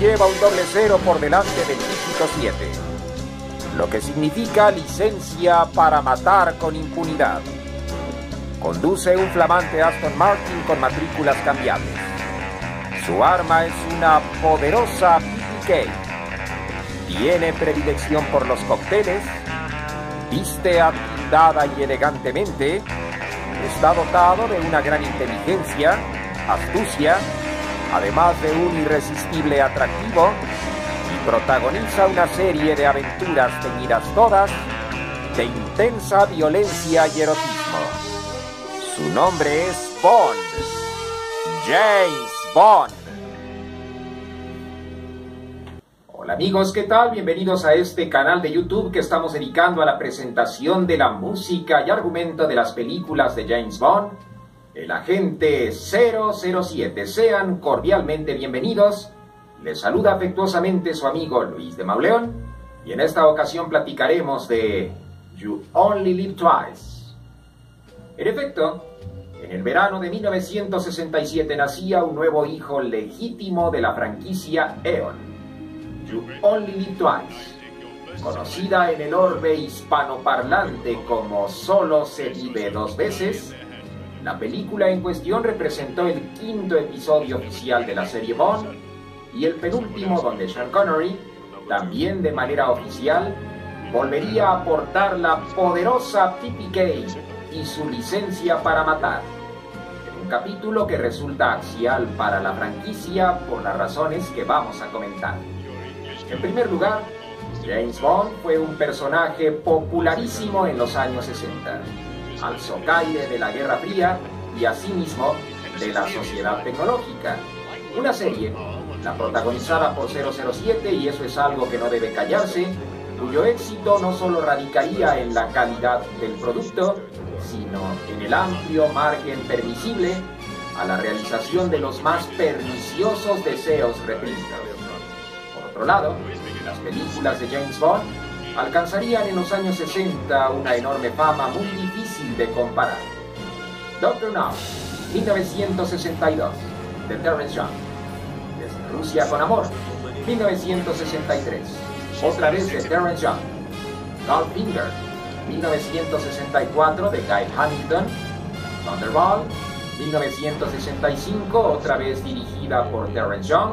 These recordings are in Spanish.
lleva un doble cero por delante del dígito 7, lo que significa licencia para matar con impunidad. Conduce un flamante Aston Martin con matrículas cambiables. Su arma es una poderosa PPK. Tiene predilección por los cócteles, viste atildada y elegantemente, está dotado de una gran inteligencia, astucia, además de un irresistible atractivo, y protagoniza una serie de aventuras teñidas todas de intensa violencia y erotismo. Su nombre es Bond, James Bond. Hola amigos, ¿qué tal? Bienvenidos a este canal de YouTube que estamos dedicando a la presentación de la música y argumento de las películas de James Bond el agente 007. Sean cordialmente bienvenidos. Les saluda afectuosamente su amigo Luis de Mauleón y en esta ocasión platicaremos de You Only Live Twice. En efecto, en el verano de 1967 nacía un nuevo hijo legítimo de la franquicia Eon, You Only Live Twice, conocida en el orbe hispanoparlante como Solo se vive dos veces, la película en cuestión representó el quinto episodio oficial de la serie Bond y el penúltimo donde Sean Connery, también de manera oficial, volvería a aportar la poderosa PPK y su licencia para matar. Un capítulo que resulta axial para la franquicia por las razones que vamos a comentar. En primer lugar, James Bond fue un personaje popularísimo en los años 60 al socaire de la Guerra Fría y asimismo de la sociedad tecnológica. Una serie, la protagonizada por 007, y eso es algo que no debe callarse, cuyo éxito no solo radicaría en la calidad del producto, sino en el amplio margen permisible a la realización de los más perniciosos deseos reprimidos. Por otro lado, las películas de James Bond alcanzarían en los años 60 una enorme fama muy difícil de comparar. Doctor No, 1962, de Terrence Young. Desde Rusia con Amor, 1963, otra vez de Terrence Young. Goldfinger, 1964, de Guy Hamilton. Thunderball, 1965, otra vez dirigida por Terrence Young.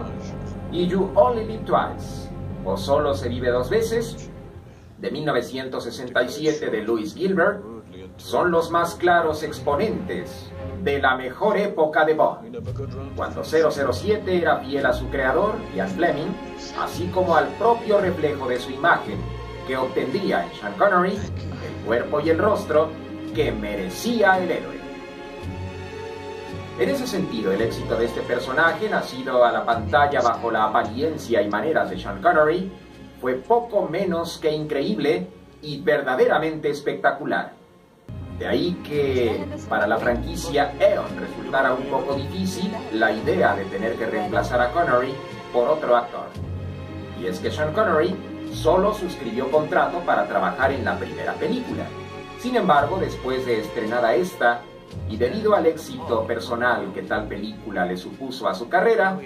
Y You Only Live Twice, o Solo se vive dos veces, de 1967 de Louis Gilbert son los más claros exponentes de la mejor época de Bond, cuando 007 era fiel a su creador, Ian Fleming, así como al propio reflejo de su imagen, que obtendría en Sean Connery el cuerpo y el rostro que merecía el héroe. En ese sentido, el éxito de este personaje, nacido a la pantalla bajo la apariencia y maneras de Sean Connery, fue poco menos que increíble y verdaderamente espectacular. De ahí que para la franquicia Eon resultara un poco difícil la idea de tener que reemplazar a Connery por otro actor. Y es que Sean Connery solo suscribió contrato para trabajar en la primera película. Sin embargo, después de estrenada esta, y debido al éxito personal que tal película le supuso a su carrera,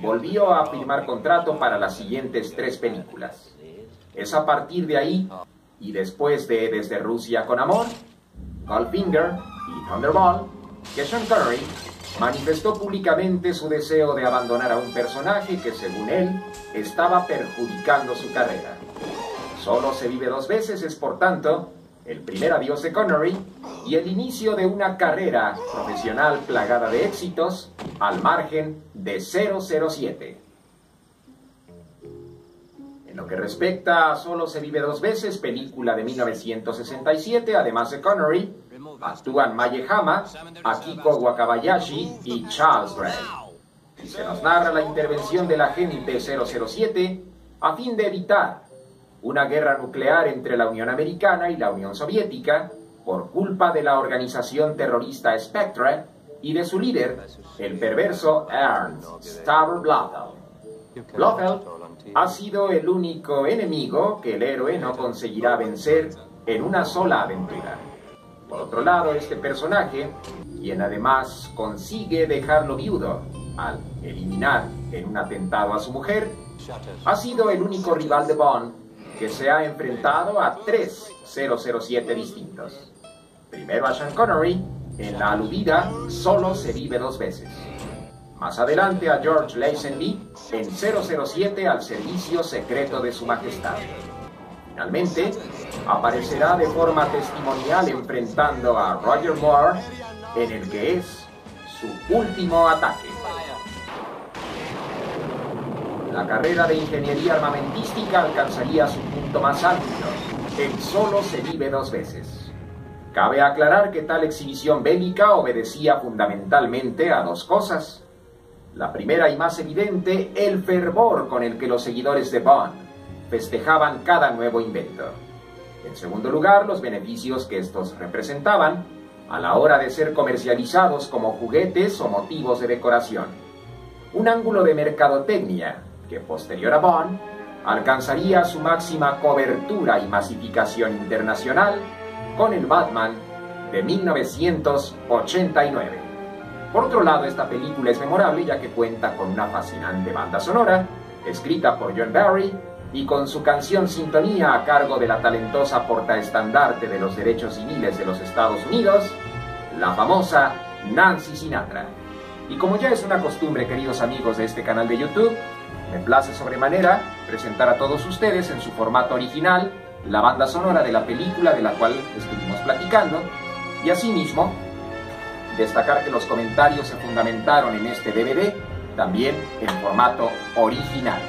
volvió a firmar contrato para las siguientes tres películas. Es a partir de ahí, y después de Desde Rusia con Amor, Goldfinger y Thunderball, que Sean Connery manifestó públicamente su deseo de abandonar a un personaje que, según él, estaba perjudicando su carrera. Solo se vive dos veces es, por tanto, el primer adiós de Connery y el inicio de una carrera profesional plagada de éxitos al margen de 007. En lo que respecta a Solo se vive dos veces, película de 1967, además de Connery, actúan Maye Hama, Akiko Wakabayashi y Charles Gray. Y se nos narra la intervención del agente 007 a fin de evitar una guerra nuclear entre la Unión Americana y la Unión Soviética por culpa de la organización terrorista Spectre y de su líder, el perverso Ernst Stavro Blofeld. Blofeld ha sido el único enemigo que el héroe no conseguirá vencer en una sola aventura. Por otro lado, este personaje, quien además consigue dejarlo viudo al eliminar en un atentado a su mujer, ha sido el único rival de Bond que se ha enfrentado a tres 007 distintos. Primero a Sean Connery, en la aludida Solo se vive dos veces. Más adelante a George Lazenby en 007 al servicio secreto de su majestad. Finalmente, aparecerá de forma testimonial enfrentando a Roger Moore en el que es su último ataque. La carrera de ingeniería armamentística alcanzaría su punto más alto. El solo se vive dos veces. Cabe aclarar que tal exhibición bélica obedecía fundamentalmente a dos cosas. La primera y más evidente, el fervor con el que los seguidores de Bond festejaban cada nuevo invento. En segundo lugar, los beneficios que estos representaban a la hora de ser comercializados como juguetes o motivos de decoración. Un ángulo de mercadotecnia que posterior a Bond alcanzaría su máxima cobertura y masificación internacional con el Batman de 1989. Por otro lado, esta película es memorable ya que cuenta con una fascinante banda sonora, escrita por John Barry, y con su canción Sintonía a cargo de la talentosa portaestandarte de los derechos civiles de los Estados Unidos, la famosa Nancy Sinatra. Y como ya es una costumbre, queridos amigos de este canal de YouTube, me place sobremanera presentar a todos ustedes en su formato original la banda sonora de la película de la cual estuvimos platicando y asimismo destacar que los comentarios se fundamentaron en este DVD también en formato original.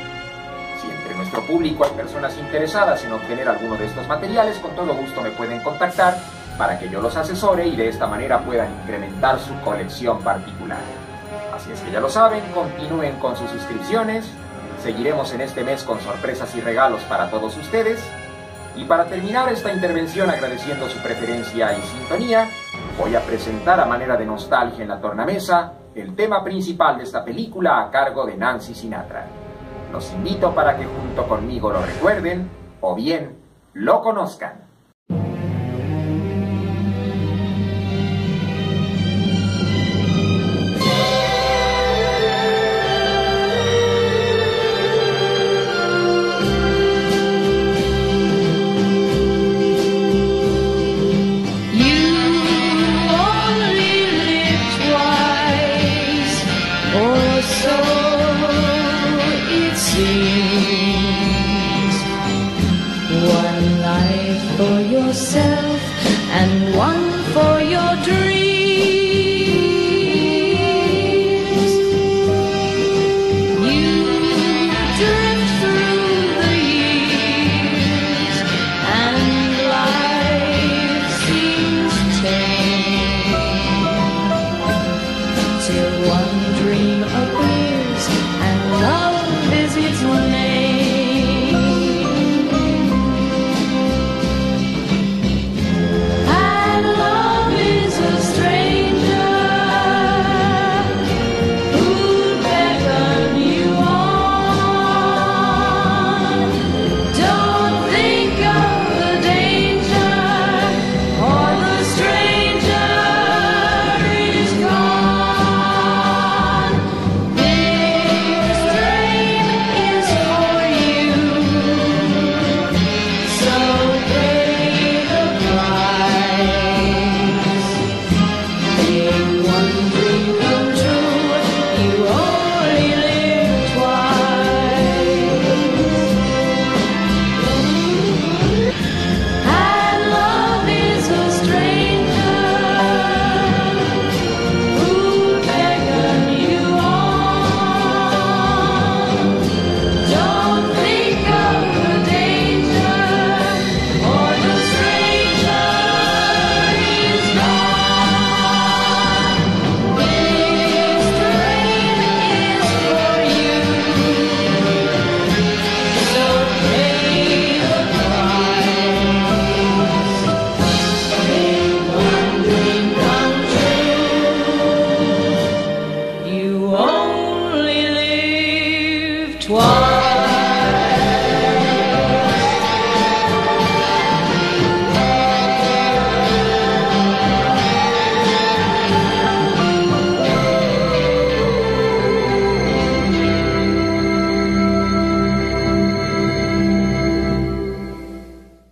Si entre nuestro público hay personas interesadas en obtener alguno de estos materiales, con todo gusto me pueden contactar para que yo los asesore y de esta manera puedan incrementar su colección particular. Así es que ya lo saben, continúen con sus suscripciones, seguiremos en este mes con sorpresas y regalos para todos ustedes. Y para terminar esta intervención agradeciendo su preferencia y sintonía, voy a presentar a manera de nostalgia en la tornamesa el tema principal de esta película a cargo de Nancy Sinatra. Los invito para que junto conmigo lo recuerden o bien lo conozcan. life for yourself and one for your dream. one.